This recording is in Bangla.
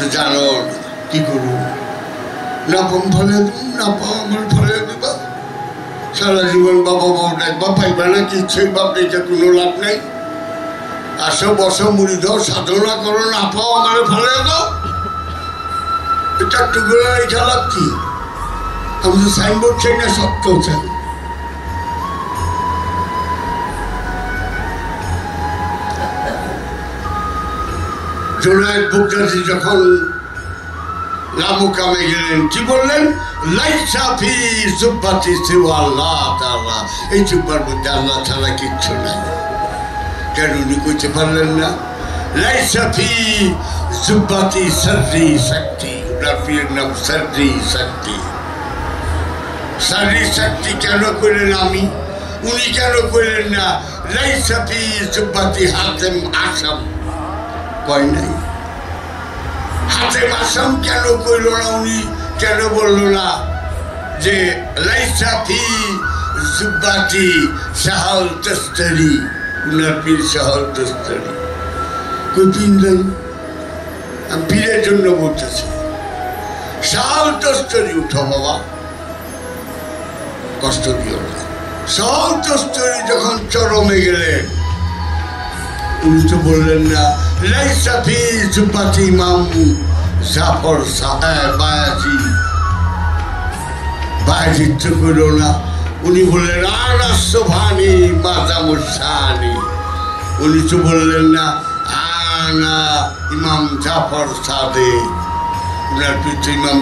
তো জানো, কি করব? না পম ফলে, না আমার ফলে সারা জীবন বাবা বাবা ডাকবা পাইবা না কিচ্ছুই বাপ দেখে কোনো লাভ নেই। আসো, বসো, মুড়ি দাও, সাধনা করো, না পাও আমার ফলে দাও এটা একটু করে রেখা লাভ কি? আমি সাইনবোর্ড চাই না সত্য চাই। জোনায়দ বুকদাজি যখন লামুকামে গেলেন, কি বললেন? লাইসাফি জুব্বাতি সিওয়া এই জুব্বার মধ্যে আল্লাহ ছাড়া কিচ্ছু নাই। কেন উনি কইতে পারলেন না? লাইসাফি জুব্বাতি সর্রি শক্তি প্রিয়ের নাম শক্তি সর্রি শক্তি কেন করলেন আমি? উনি কেন করলেন না? লাইসাফি জুব্বাতি হাতেম আসাম। কয় নাই? হাতে মাসাম কেন কইল না উনি? কেন বলল না যে লাইসাফি জুব্বাতি সাহাল তস্তরি উনার পীর সাহাল তস্তরি কই পীরের জন্য বলতেছি সাহাল তস্তরি উঠো বাবা। কষ্ট দিও না। সাহাল তস্তরি যখন চরমে গেলেন উনি বললেন না লাইসাফি ইমাম জাফর বায়াজি। বায়াজি তো না। উনি বললেন আনাসভানি মাদামুসানি উনি তো বললেন না, আনা ইমাম জাফর সাদে উনার পিছু ইমাম